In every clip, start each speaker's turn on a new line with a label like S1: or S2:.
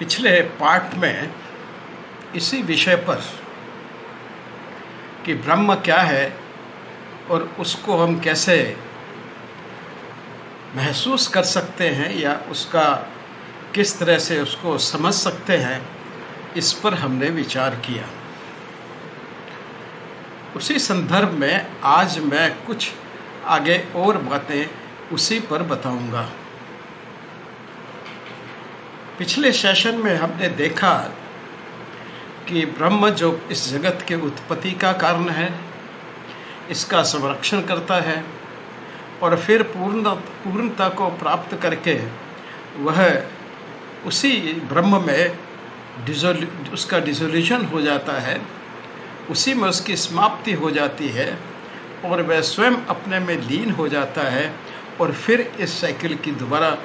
S1: पिछले पाठ में इसी विषय पर कि ब्रह्म क्या है और उसको हम कैसे महसूस कर सकते हैं या उसका किस तरह से उसको समझ सकते हैं, इस पर हमने विचार किया। उसी संदर्भ में आज मैं कुछ आगे और बातें उसी पर बताऊँगा। पिछले सेशन में हमने देखा कि ब्रह्म जो इस जगत के उत्पत्ति का कारण है, इसका संरक्षण करता है और फिर पूर्ण, पूर्णता को प्राप्त करके वह उसी ब्रह्म में डिजोल उसका डिजोल्यूशन हो जाता है, उसी में उसकी समाप्ति हो जाती है और वह स्वयं अपने में लीन हो जाता है और फिर इस साइकिल की दोबारा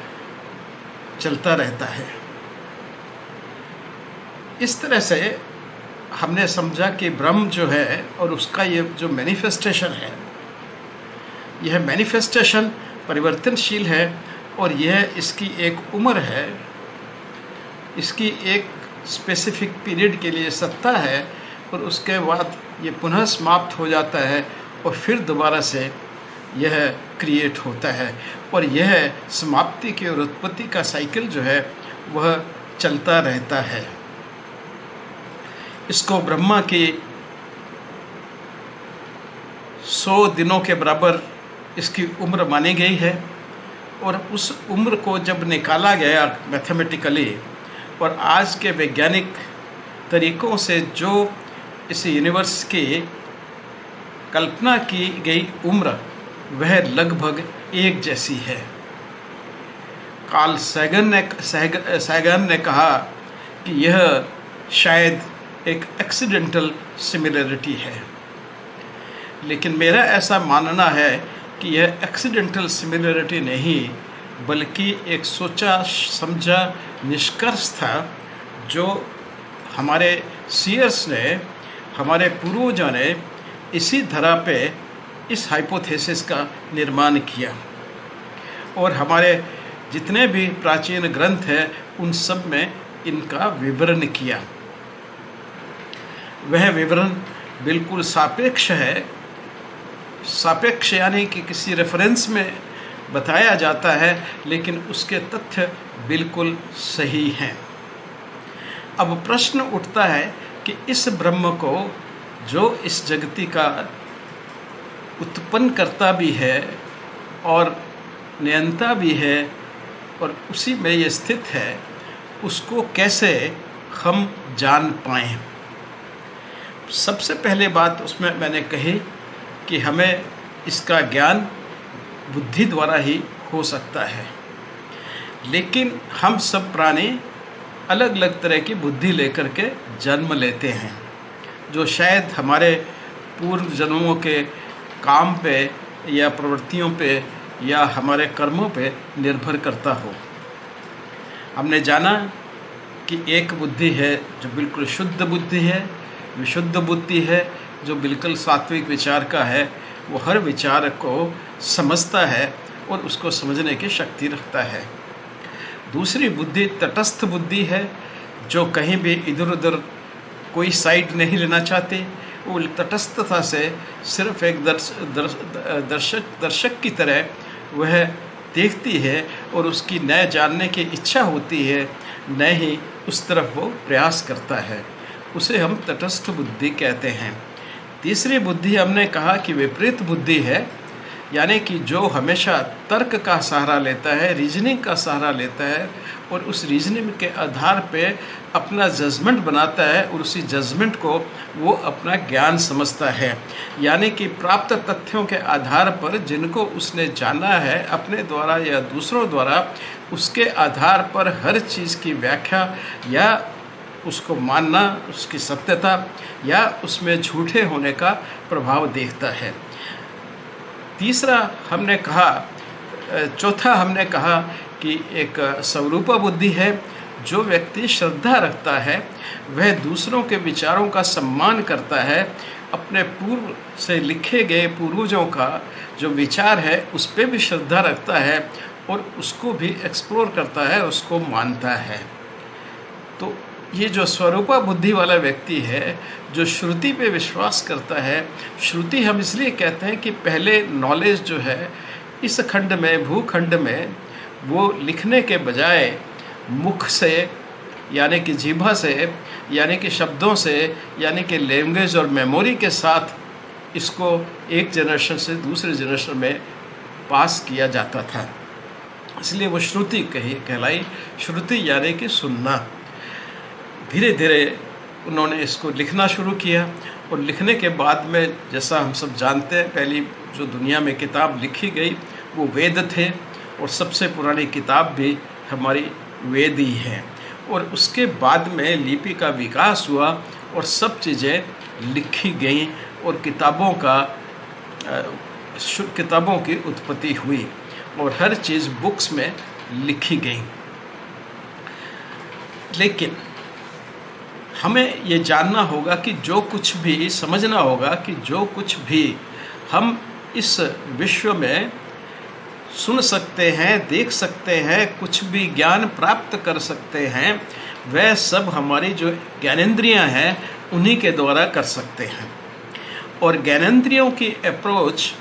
S1: चलता रहता है। इस तरह से हमने समझा कि ब्रह्म जो है और उसका ये जो मैनिफेस्टेशन है, यह मैनिफेस्टेशन परिवर्तनशील है और यह इसकी एक उम्र है, इसकी एक स्पेसिफिक पीरियड के लिए सत्ता है और उसके बाद ये पुनः समाप्त हो जाता है और फिर दोबारा से यह क्रिएट होता है। और यह समाप्ति की और उत्पत्ति का साइकिल जो है, वह चलता रहता है। इसको ब्रह्मा की सौ दिनों के बराबर इसकी उम्र मानी गई है। और उस उम्र को जब निकाला गया मैथमेटिकली और आज के वैज्ञानिक तरीकों से जो इस यूनिवर्स की कल्पना की गई उम्र, वह लगभग एक जैसी है। कार्ल सैगन ने सैगन ने कहा कि यह शायद एक एक्सीडेंटल सिमिलरिटी है। लेकिन मेरा ऐसा मानना है कि यह एक्सीडेंटल सिमिलरिटी नहीं, बल्कि एक सोचा, समझा, निष्कर्ष था जो हमारे सीयर्स ने, हमारे पूर्वजों ने इसी धरा पे इस हाइपोथेसिस का निर्माण किया। और हमारे जितने भी प्राचीन ग्रंथ हैं, उन सब में इनका विवरण किया। वह विवरण बिल्कुल सापेक्ष है। सापेक्ष यानी कि किसी रेफरेंस में बताया जाता है, लेकिन उसके तथ्य बिल्कुल सही हैं। अब प्रश्न उठता है कि इस ब्रह्म को जो इस जगति का उत्पन्न करता भी है और नियंता भी है और उसी में ये स्थित है, उसको कैसे हम जान पाएँ? सबसे पहले बात उसमें मैंने कही कि हमें इसका ज्ञान बुद्धि द्वारा ही हो सकता है। लेकिन हम सब प्राणी अलग अलग तरह की बुद्धि लेकर के जन्म लेते हैं, जो शायद हमारे पूर्व जन्मों के काम पे या प्रवृत्तियों पे या हमारे कर्मों पे निर्भर करता हो। हमने जाना कि एक बुद्धि है जो बिल्कुल शुद्ध बुद्धि है विशुद्ध बुद्धि है जो बिल्कुल सात्विक विचार का है वो हर विचार को समझता है और उसको समझने की शक्ति रखता है। दूसरी बुद्धि तटस्थ बुद्धि है जो कहीं भी इधर उधर कोई साइड नहीं लेना चाहती। वो तटस्थता से सिर्फ़ एक दर्श, दर्श, दर्शक दर्शक की तरह वह देखती है और उसकी नए जानने की इच्छा होती है न ही उस तरफ़ वो प्रयास करता है। उसे हम तटस्थ बुद्धि कहते हैं। तीसरी बुद्धि हमने कहा कि विपरीत बुद्धि है, यानी कि जो हमेशा तर्क का सहारा लेता है रीजनिंग का सहारा लेता है और उस रीजनिंग के आधार पे अपना जजमेंट बनाता है और उसी जजमेंट को वो अपना ज्ञान समझता है। यानी कि प्राप्त तथ्यों के आधार पर जिनको उसने जाना है अपने द्वारा या दूसरों द्वारा, उसके आधार पर हर चीज़ की व्याख्या या उसको मानना, उसकी सत्यता या उसमें झूठे होने का प्रभाव देखता है। तीसरा हमने कहा चौथा हमने कहा कि एक स्वरूपा बुद्धि है, जो व्यक्ति श्रद्धा रखता है, वह दूसरों के विचारों का सम्मान करता है, अपने पूर्व से लिखे गए पूर्वजों का जो विचार है, उस पर भी श्रद्धा रखता है और उसको भी एक्सप्लोर करता है, उसको मानता है। तो ये जो स्वरूपा बुद्धि वाला व्यक्ति है, जो श्रुति पे विश्वास करता है, श्रुति हम इसलिए कहते हैं कि पहले नॉलेज जो है, इस खंड में, भूखंड में, वो लिखने के बजाय मुख से, यानी कि जीभा से, यानी कि शब्दों से, यानी कि लैंग्वेज और मेमोरी के साथ इसको एक जनरेशन से दूसरे जनरेशन में पास किया जाता था। इसलिए वो श्रुति कही, कहलाई, श्रुति यानी कि सुनना। धीरे धीरे उन्होंने इसको लिखना शुरू किया और लिखने के बाद में जैसा हम सब जानते हैं, पहली जो दुनिया में किताब लिखी गई, वो वेद थे और सबसे पुरानी किताब भी हमारी वेद ही है। और उसके बाद में लिपि का विकास हुआ और सब चीज़ें लिखी गई और किताबों का किताबों की उत्पत्ति हुई और हर चीज़ बुक्स में लिखी गई। लेकिन हमें ये जानना होगा कि जो कुछ भी, समझना होगा कि जो कुछ भी हम इस विश्व में सुन सकते हैं, देख सकते हैं, कुछ भी ज्ञान प्राप्त कर सकते हैं, वह सब हमारी जो ज्ञानेन्द्रियाँ हैं, उन्हीं के द्वारा कर सकते हैं। और ज्ञानेन्द्रियों की अप्रोच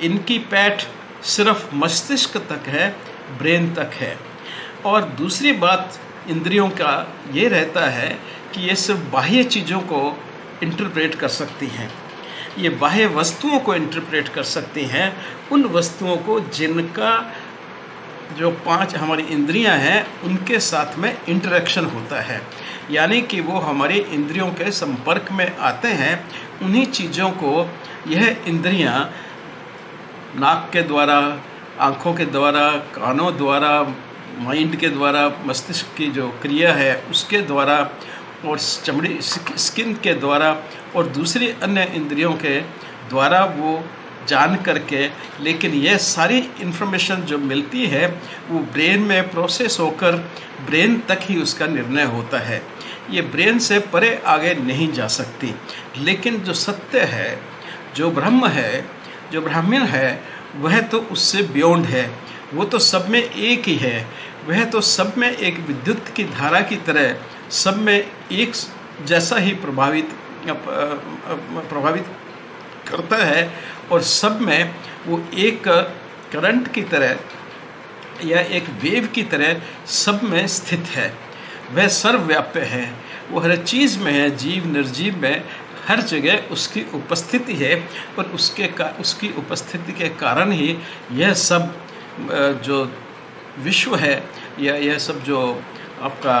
S1: इनकी पैठ सिर्फ़ मस्तिष्क तक है, ब्रेन तक है। और दूसरी बात इंद्रियों का ये रहता है कि ये सिर्फ़ बाह्य चीज़ों को इंटरप्रेट कर सकती हैं। ये बाह्य वस्तुओं को इंटरप्रेट कर सकती हैं। उन वस्तुओं को जिनका जो पाँच हमारी इंद्रियाँ हैं, उनके साथ में इंटरेक्शन होता है। यानी कि वो हमारी इंद्रियों के संपर्क में आते हैं, उन्हीं चीज़ों को यह इंद्रियाँ नाक के द्वारा, आँखों के द्वारा, कानों द्वारा माइंड के द्वारा, मस्तिष्क की जो क्रिया है, उसके द्वारा और चमड़ी स्किन के द्वारा और दूसरी अन्य इंद्रियों के द्वारा वो जान करके, लेकिन ये सारी इन्फॉर्मेशन जो मिलती है, वो ब्रेन में प्रोसेस होकर ब्रेन तक ही उसका निर्णय होता है। ये ब्रेन से परे आगे नहीं जा सकती। लेकिन जो सत्य है, जो ब्रह्म है, जो ब्राह्मण है, वह तो उससे बियॉन्ड है। वो तो सब में एक ही है। वह तो सब में एक विद्युत की धारा की तरह सब में एक जैसा ही प्रभावित प्रभावित करता है और सब में वो एक करंट की तरह या एक वेव की तरह सब में स्थित है। वह सर्वव्याप्य है। वो हर चीज़ में है, जीव, निर्जीव में, हर जगह उसकी उपस्थिति है और उसके का, उसकी उपस्थिति के कारण ही यह सब जो विश्व है या यह सब जो आपका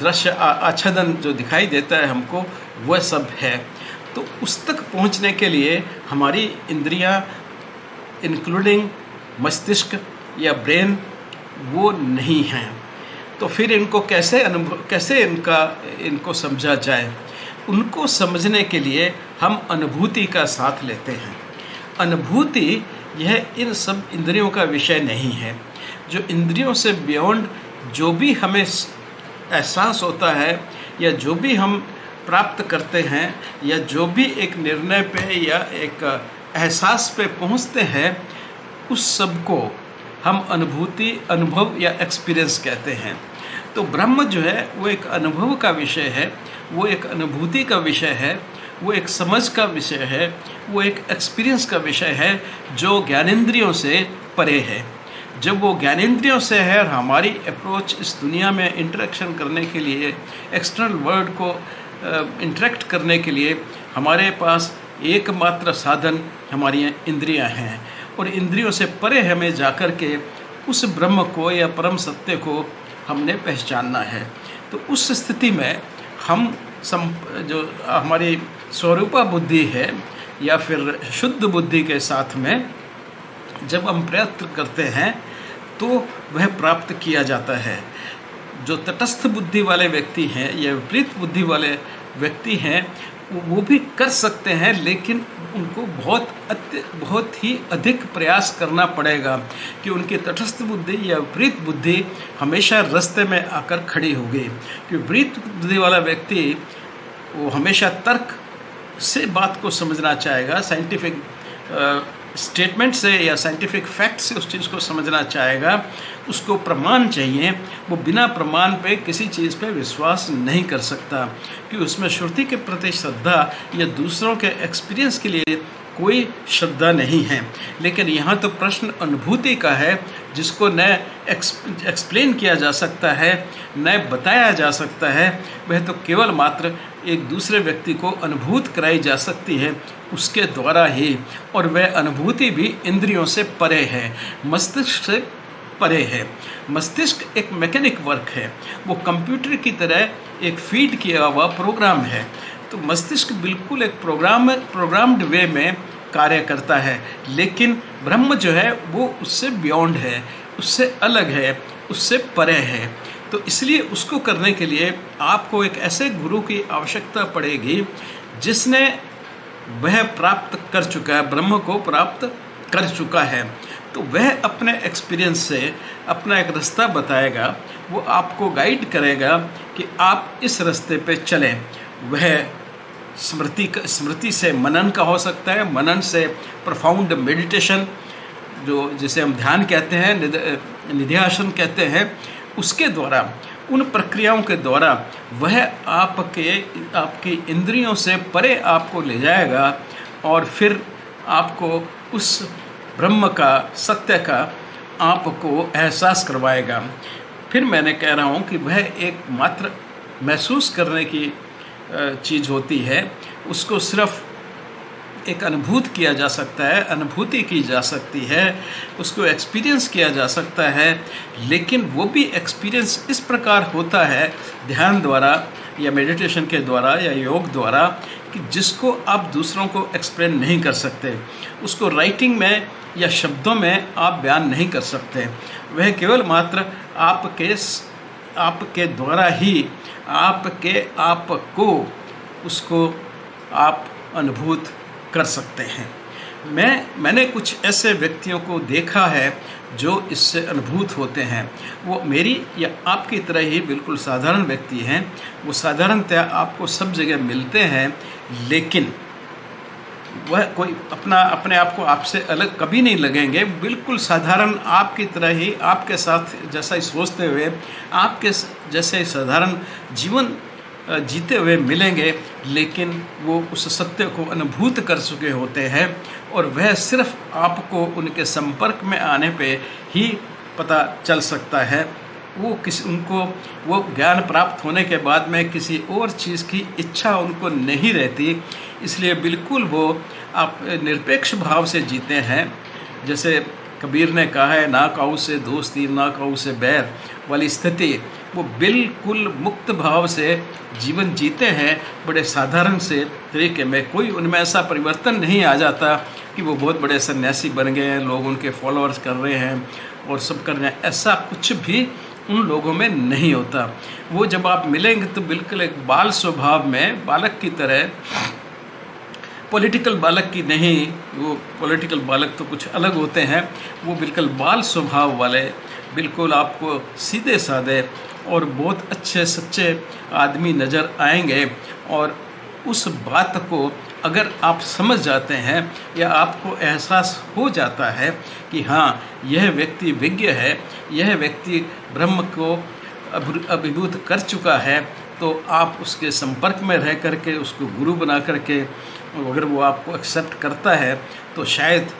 S1: दृश्य आच्छादन जो दिखाई देता है हमको, वह सब है। तो उस तक पहुँचने के लिए हमारी इंद्रियाँ इंक्लूडिंग मस्तिष्क या ब्रेन, वो नहीं हैं। तो फिर इनको कैसे अनुभव, कैसे इनका, इनको समझा जाए? उनको समझने के लिए हम अनुभूति का साथ लेते हैं। अनुभूति, यह इन सब इंद्रियों का विषय नहीं है। जो इंद्रियों से बियॉन्ड जो भी हमें एहसास होता है या जो भी हम प्राप्त करते हैं या जो भी एक निर्णय पे या एक एहसास पे पहुँचते हैं, उस सबको हम अनुभूति, अनुभव या एक्सपीरियंस कहते हैं। तो ब्रह्म जो है, वो एक अनुभव का विषय है, वो एक अनुभूति का विषय है, वो एक समझ का विषय है, वो एक एक्सपीरियंस का विषय है, जो ज्ञानेंद्रियों से परे है। जब वो ज्ञानेंद्रियों से है और हमारी अप्रोच इस दुनिया में इंटरेक्शन करने के लिए एक्सटर्नल वर्ल्ड को इंटरेक्ट करने के लिए हमारे पास एकमात्र साधन हमारी इंद्रियाँ हैं। और इंद्रियों से परे हमें जाकर के उस ब्रह्म को या परम सत्य को हमने पहचानना है। तो उस स्थिति में हम सम जो हमारी स्वरूपा बुद्धि है या फिर शुद्ध बुद्धि के साथ में जब हम प्रयत्न करते हैं तो वह प्राप्त किया जाता है। जो तटस्थ बुद्धि वाले व्यक्ति हैं या विपरीत बुद्धि वाले व्यक्ति हैं, वो भी कर सकते हैं, लेकिन उनको बहुत अत्य बहुत ही अधिक प्रयास करना पड़ेगा कि उनकी तटस्थ बुद्धि या विपरीत बुद्धि हमेशा रास्ते में आकर खड़ी होगी। कि विपरीत बुद्धि वाला व्यक्ति, वो हमेशा तर्क से बात को समझना चाहेगा साइंटिफिक स्टेटमेंट से या साइंटिफिक फैक्ट से उस चीज़ को समझना चाहेगा, उसको प्रमाण चाहिए, वो बिना प्रमाण पे किसी चीज़ पे विश्वास नहीं कर सकता। कि उसमें श्रुति के प्रति श्रद्धा या दूसरों के एक्सपीरियंस के लिए कोई श्रद्धा नहीं है। लेकिन यहाँ तो प्रश्न अनुभूति का है, जिसको न एक्सप्लेन किया जा सकता है, न बताया जा सकता है, वह तो केवल मात्र एक दूसरे व्यक्ति को अनुभूत कराई जा सकती है, उसके द्वारा ही। और वह अनुभूति भी इंद्रियों से परे है, मस्तिष्क से परे है। मस्तिष्क एक मैकेनिक वर्क है, वो कंप्यूटर की तरह एक फ़ीड किया हुआ प्रोग्राम है। तो मस्तिष्क बिल्कुल एक प्रोग्राम प्रोग्राम्ड वे में कार्य करता है। लेकिन ब्रह्म जो है, वो उससे बियॉन्ड है, उससे अलग है, उससे परे है। तो इसलिए उसको करने के लिए आपको एक ऐसे गुरु की आवश्यकता पड़ेगी, जिसने वह प्राप्त कर चुका है, ब्रह्म को प्राप्त कर चुका है। तो वह अपने एक्सपीरियंस से अपना एक रास्ता बताएगा, वो आपको गाइड करेगा कि आप इस रास्ते पे चलें। वह स्मृति स्मृति से मनन का हो सकता है, मनन से प्रफाउंड मेडिटेशन जो जिसे हम ध्यान कहते हैं निध्यासन कहते हैं, उसके द्वारा, उन प्रक्रियाओं के द्वारा वह आपके, आपकी इंद्रियों से परे आपको ले जाएगा और फिर आपको उस ब्रह्म का, सत्य का आपको एहसास करवाएगा। फिर मैंने कह रहा हूँ कि वह एक मात्र महसूस करने की चीज़ होती है, उसको सिर्फ़ एक अनुभूत किया जा सकता है, अनुभूति की जा सकती है, उसको एक्सपीरियंस किया जा सकता है, लेकिन वो भी एक्सपीरियंस इस प्रकार होता है, ध्यान द्वारा या मेडिटेशन के द्वारा या योग द्वारा, कि जिसको आप दूसरों को एक्सप्लेन नहीं कर सकते। उसको राइटिंग में या शब्दों में आप बयान नहीं कर सकते। वह केवल मात्र आपके आपके द्वारा ही आपके आप को उसको आप अनुभूत कर सकते हैं। मैं, मैंने कुछ ऐसे व्यक्तियों को देखा है जो इससे अनुभूत होते हैं। वो मेरी या आपकी तरह ही बिल्कुल साधारण व्यक्ति हैं। वो साधारणतः आपको सब जगह मिलते हैं, लेकिन वह कोई अपना, अपने आप को आपसे अलग कभी नहीं लगेंगे। बिल्कुल साधारण आपकी तरह ही, आपके साथ जैसा ही सोचते हुए, आपके जैसे साधारण जीवन जीते हुए मिलेंगे, लेकिन वो उस सत्य को अनुभूत कर चुके होते हैं और वह सिर्फ़ आपको उनके संपर्क में आने पे ही पता चल सकता है। वो किसी, उनको, वो ज्ञान प्राप्त होने के बाद में किसी और चीज़ की इच्छा उनको नहीं रहती। इसलिए बिल्कुल वो आप निरपेक्ष भाव से जीते हैं। जैसे कबीर ने कहा है, ना काऊ से दोस्ती, ना काऊ से बैर वाली स्थिति। वो बिल्कुल मुक्त भाव से जीवन जीते हैं। बड़े साधारण से तरीके में कोई उनमें ऐसा परिवर्तन नहीं आ जाता कि वो बहुत बड़े सन्यासी बन गए हैं, लोग उनके फॉलोअर्स कर रहे हैं और सब कर रहे हैं। ऐसा कुछ भी उन लोगों में नहीं होता। वो जब आप मिलेंगे तो बिल्कुल एक बाल स्वभाव में बालक की तरह पॉलिटिकल बालक की नहीं, वो पॉलिटिकल बालक तो कुछ अलग होते हैं, वो बिल्कुल बाल स्वभाव वाले, बिल्कुल आपको सीधे साधे और बहुत अच्छे सच्चे आदमी नज़र आएँगे और उस बात को अगर आप समझ जाते हैं या आपको एहसास हो जाता है कि हाँ यह व्यक्ति विज्ञ है, यह व्यक्ति ब्रह्म को अभिभूत कर चुका है तो आप उसके संपर्क में रह करके, उसको गुरु बना करके अगर वो आपको एक्सेप्ट करता है तो शायद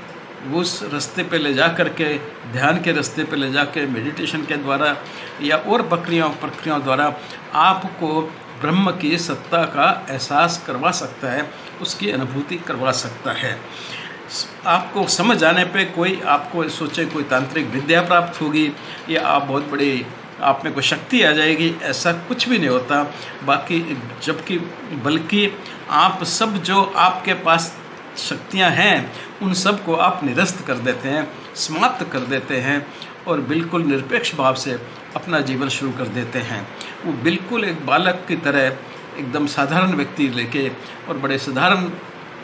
S1: उस रास्ते पे ले जा कर के ध्यान के रास्ते पे ले जा के मेडिटेशन के द्वारा या और प्रक्रियाओं प्रक्रियाओं द्वारा आपको ब्रह्म की सत्ता का एहसास करवा सकता है। उसकी अनुभूति करवा सकता है। आपको समझ आने पे कोई आपको सोचे कोई तांत्रिक विद्या प्राप्त होगी या आप बहुत बड़ी, आप में कोई शक्ति आ जाएगी, ऐसा कुछ भी नहीं होता। बाकी जबकि बल्कि आप सब जो आपके पास शक्तियाँ हैं, उन सबको आप निरस्त कर देते हैं, समाप्त कर देते हैं और बिल्कुल निरपेक्ष भाव से अपना जीवन शुरू कर देते हैं। वो बिल्कुल एक बालक की तरह एकदम साधारण व्यक्ति लेके और बड़े साधारण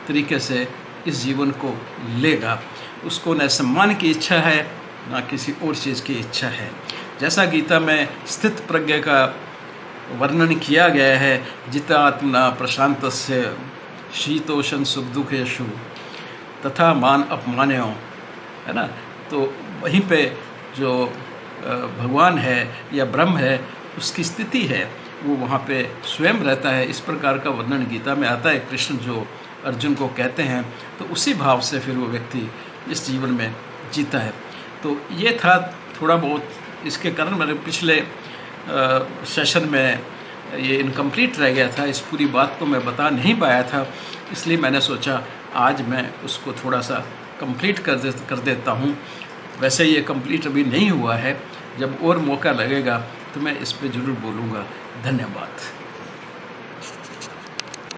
S1: तरीके से इस जीवन को लेगा। उसको न सम्मान की इच्छा है, ना किसी और चीज़ की इच्छा है। जैसा गीता में स्थित प्रज्ञा का वर्णन किया गया है जितात्मना प्रशांत से शीतोषण सुख दुखेशु तथा मान अपमान्य, है ना? तो वहीं पे जो भगवान है या ब्रह्म है, उसकी स्थिति है। वो वहाँ पे स्वयं रहता है। इस प्रकार का वर्णन गीता में आता है। कृष्ण जो अर्जुन को कहते हैं तो उसी भाव से फिर वो व्यक्ति इस जीवन में जीता है। तो ये था थोड़ा बहुत। इसके कारण मैंने पिछले सेशन में ये इनकम्प्लीट रह गया था। इस पूरी बात को मैं बता नहीं पाया था। इसलिए मैंने सोचा, आज मैं उसको थोड़ा सा कंप्लीट कर दे, कर देता हूँ। वैसे ये कंप्लीट अभी नहीं हुआ है। जब और मौका लगेगा तो मैं इस पर ज़रूर बोलूँगा। धन्यवाद।